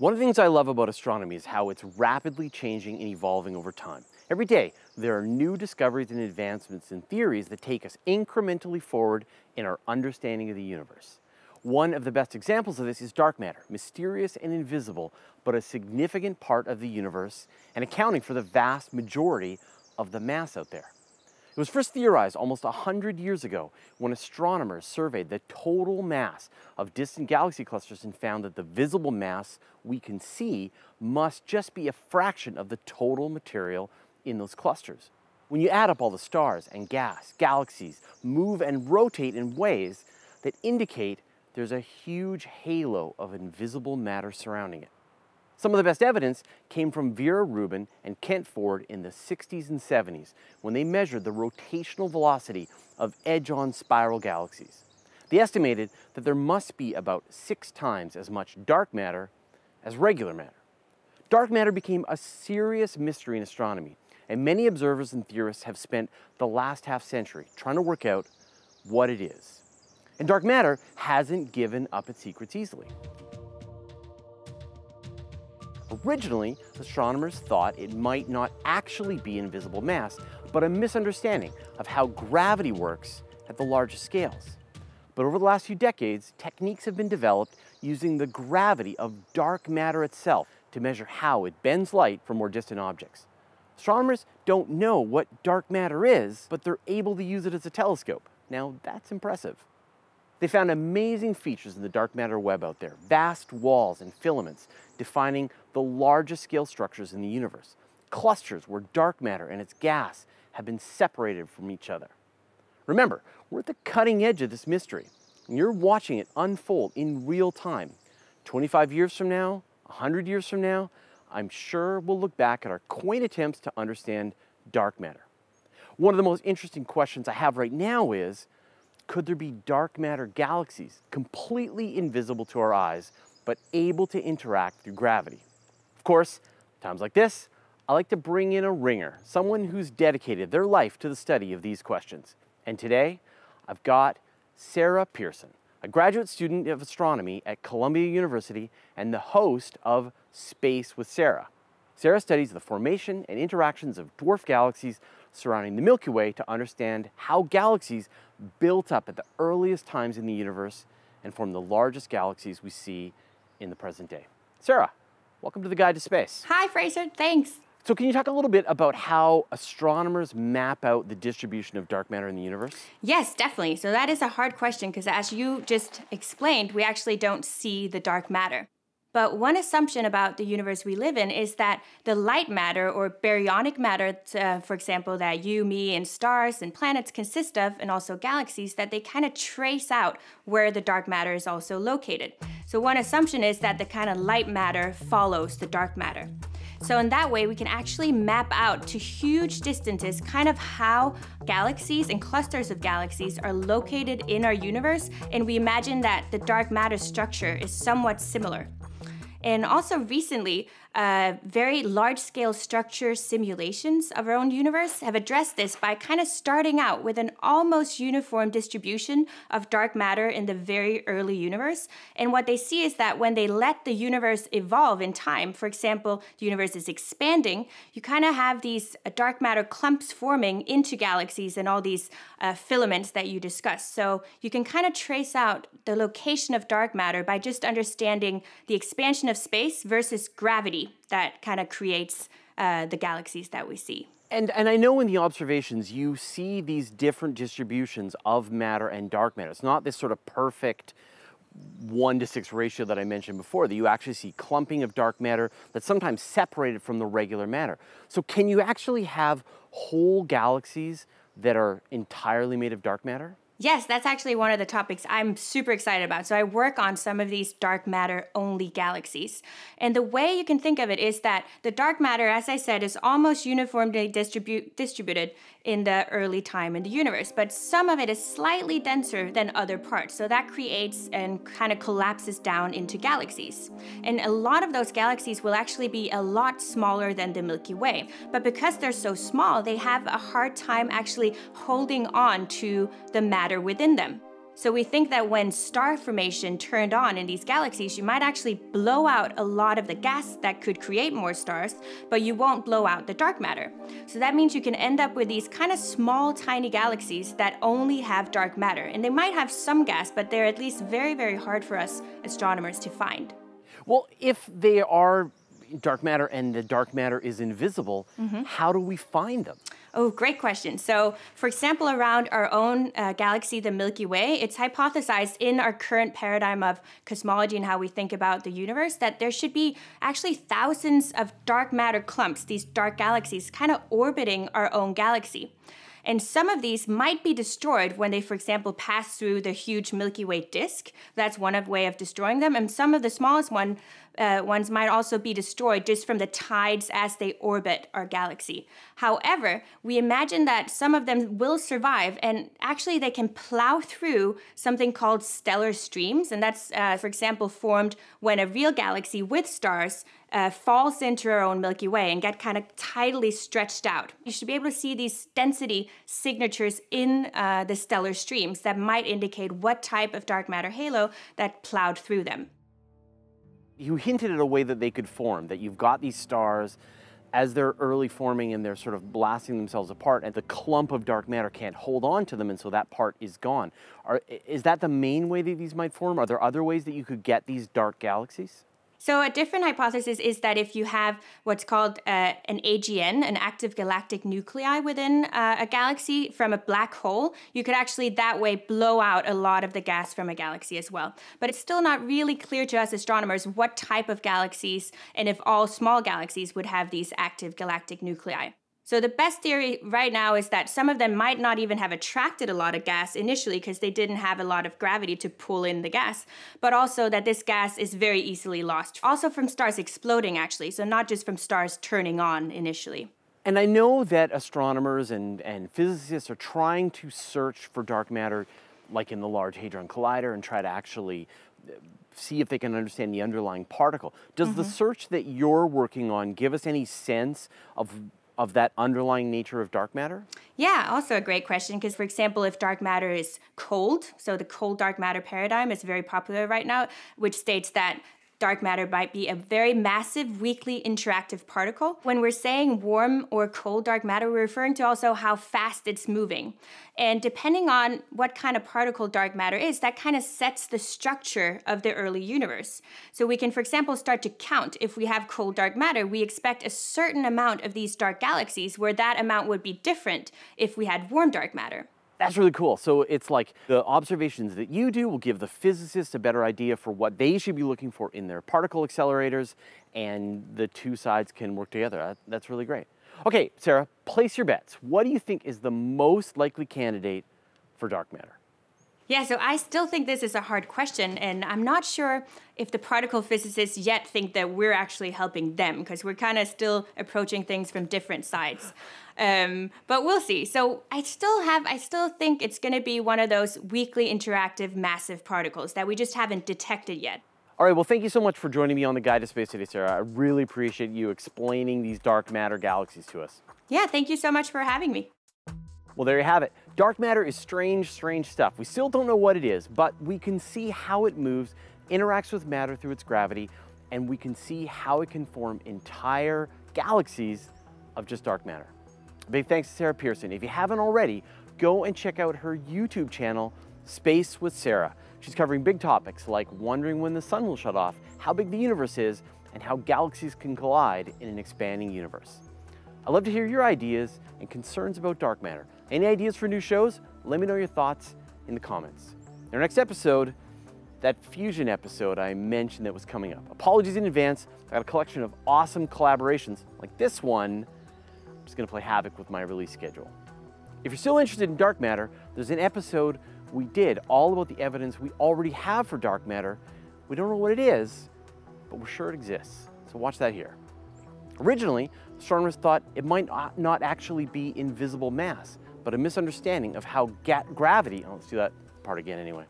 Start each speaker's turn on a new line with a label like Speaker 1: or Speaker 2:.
Speaker 1: One of the things I love about astronomy is how it's rapidly changing and evolving over time. Every day, there are new discoveries and advancements in theories that take us incrementally forward in our understanding of the universe. One of the best examples of this is dark matter, mysterious and invisible, but a significant part of the universe and accounting for the vast majority of the mass out there. It was first theorized almost 100 years ago when astronomers surveyed the total mass of distant galaxy clusters and found that the visible mass we can see must just be a fraction of the total material in those clusters. When you add up all the stars and gas, galaxies move and rotate in ways that indicate there's a huge halo of invisible matter surrounding it. Some of the best evidence came from Vera Rubin and Kent Ford in the 60s and 70s when they measured the rotational velocity of edge-on spiral galaxies. They estimated that there must be about six times as much dark matter as regular matter. Dark matter became a serious mystery in astronomy, and many observers and theorists have spent the last half century trying to work out what it is. And dark matter hasn't given up its secrets easily. Originally, astronomers thought it might not actually be invisible mass, but a misunderstanding of how gravity works at the largest scales. But over the last few decades, techniques have been developed using the gravity of dark matter itself to measure how it bends light from more distant objects. Astronomers don't know what dark matter is, but they're able to use it as a telescope. Now, that's impressive. They found amazing features in the dark matter web out there, vast walls and filaments defining the largest scale structures in the universe, clusters where dark matter and its gas have been separated from each other. Remember, we're at the cutting edge of this mystery, and you're watching it unfold in real time. 25 years from now, 100 years from now, I'm sure we'll look back at our quaint attempts to understand dark matter. One of the most interesting questions I have right now is, could there be dark matter galaxies completely invisible to our eyes, but able to interact through gravity? Of course, times like this, I like to bring in a ringer, someone who's dedicated their life to the study of these questions. And today, I've got Sarah Pearson, a graduate student of astronomy at Columbia University and the host of Space with Sarah. Sarah studies the formation and interactions of dwarf galaxies surrounding the Milky Way to understand how galaxies built up at the earliest times in the universe and form the largest galaxies we see in the present day. Sarah, welcome to the Guide to Space.
Speaker 2: Hi, Fraser. Thanks.
Speaker 1: So can you talk a little bit about how astronomers map out the distribution of dark matter in the universe?
Speaker 2: Yes, definitely. So that is a hard question because as you just explained, we actually don't see the dark matter. But one assumption about the universe we live in is that the light matter or baryonic matter, uh, for example, that you, me, and stars and planets consist of, and also galaxies, that they kind of trace out where the dark matter is also located. So one assumption is that the kind of light matter follows the dark matter. So in that way, we can actually map out to huge distances kind of how galaxies and clusters of galaxies are located in our universe, and we imagine that the dark matter structure is somewhat similar. And also recently, uh, very large scale structure simulations of our own universe have addressed this by kind of starting out with an almost uniform distribution of dark matter in the very early universe. And what they see is that when they let the universe evolve in time, for example, the universe is expanding, you kind of have these uh, dark matter clumps forming into galaxies and all these uh, filaments that you discussed. So you can kind of trace out the location of dark matter by just understanding the expansion of space versus gravity that kind of creates uh, the galaxies that we see.
Speaker 1: And, and I know in the observations you see these different distributions of matter and dark matter. It's not this sort of perfect one to six ratio that I mentioned before, that you actually see clumping of dark matter that's sometimes separated from the regular matter. So can you actually have whole galaxies that are entirely made of dark matter?
Speaker 2: Yes, that's actually one of the topics I'm super excited about. So I work on some of these dark matter only galaxies. And the way you can think of it is that the dark matter, as I said, is almost uniformly distribute, distributed in the early time in the universe, but some of it is slightly denser than other parts. So that creates and kind of collapses down into galaxies. And a lot of those galaxies will actually be a lot smaller than the Milky Way. But because they're so small, they have a hard time actually holding on to the matter within them. So we think that when star formation turned on in these galaxies, you might actually blow out a lot of the gas that could create more stars, but you won't blow out the dark matter. So that means you can end up with these kind of small, tiny galaxies that only have dark matter. And they might have some gas, but they're at least very, very hard for us astronomers to find.
Speaker 1: Well, if they are dark matter and the dark matter is invisible, mm-hmm. how do we find them?
Speaker 2: Oh, great question. So, for example, around our own uh, galaxy, the Milky Way, it's hypothesized in our current paradigm of cosmology and how we think about the universe that there should be actually thousands of dark matter clumps, these dark galaxies, kind of orbiting our own galaxy. And some of these might be destroyed when they, for example, pass through the huge Milky Way disk. That's one of way of destroying them. And some of the smallest one uh, ones might also be destroyed just from the tides as they orbit our galaxy. However, we imagine that some of them will survive, and actually they can plow through something called stellar streams, and that's, uh, for example, formed when a real galaxy with stars uh, falls into our own Milky Way and get kind of tidally stretched out. You should be able to see these density signatures in uh, the stellar streams that might indicate what type of dark matter halo that plowed through them.
Speaker 1: You hinted at a way that they could form, that you've got these stars as they're early forming and they're sort of blasting themselves apart and the clump of dark matter can't hold on to them and so that part is gone. Are, is that the main way that these might form? Are there other ways that you could get these dark galaxies?
Speaker 2: So, a different hypothesis is that if you have what's called uh, an AGN, an active galactic nuclei within uh, a galaxy from a black hole, you could actually that way blow out a lot of the gas from a galaxy as well. But it's still not really clear to us astronomers what type of galaxies and if all small galaxies would have these active galactic nuclei. So the best theory right now is that some of them might not even have attracted a lot of gas initially because they didn't have a lot of gravity to pull in the gas, but also that this gas is very easily lost. Also from stars exploding actually, so not just from stars turning on initially.
Speaker 1: And I know that astronomers and, and physicists are trying to search for dark matter like in the Large Hadron Collider and try to actually uh, see if they can understand the underlying particle. Does mm -hmm. the mm-hmm. search that you're working on give us any sense of of that underlying nature of dark matter?
Speaker 2: Yeah, also a great question because, for example, if dark matter is cold, so the cold dark matter paradigm is very popular right now, which states that dark matter might be a very massive, weakly interactive particle. When we're saying warm or cold dark matter, we're referring to also how fast it's moving. And depending on what kind of particle dark matter is, that kind of sets the structure of the early universe. So we can, for example, start to count. If we have cold dark matter, we expect a certain amount of these dark galaxies, where that amount would be different if we had warm dark matter.
Speaker 1: That's really cool. So it's like the observations that you do will give the physicists a better idea for what they should be looking for in their particle accelerators, and the two sides can work together. That's really great. Okay, Sarah, place your bets. What do you think is the most likely candidate for dark matter?
Speaker 2: Yeah, so I still think this is a hard question, and I'm not sure if the particle physicists yet think that we're actually helping them because we're kind of still approaching things from different sides. Um, but we'll see. So I still have, I still think it's going to be one of those weakly interactive massive particles that we just haven't detected yet.
Speaker 1: All right, well, thank you so much for joining me on the Guide to Space today, Sarah. I really appreciate you explaining these dark matter galaxies to us.
Speaker 2: Yeah, thank you so much for having me.
Speaker 1: Well, there you have it. Dark matter is strange, strange stuff. We still don't know what it is, but we can see how it moves, interacts with matter through its gravity, and we can see how it can form entire galaxies of just dark matter. Big thanks to Sarah Pearson. If you haven't already, go and check out her YouTube channel, Space with Sarah. She's covering big topics like wondering when the sun will shut off, how big the universe is, and how galaxies can collide in an expanding universe. I'd love to hear your ideas and concerns about dark matter. Any ideas for new shows? Let me know your thoughts in the comments. In our next episode, that fusion episode I mentioned that was coming up. Apologies in advance. I got a collection of awesome collaborations like this one. I'm just gonna play havoc with my release schedule. If you're still interested in dark matter, there's an episode we did all about the evidence we already have for dark matter. We don't know what it is, but we're sure it exists. So watch that here. Originally, astronomers thought it might not actually be invisible mass, but a misunderstanding of how gravity, oh, let's do that part again anyway.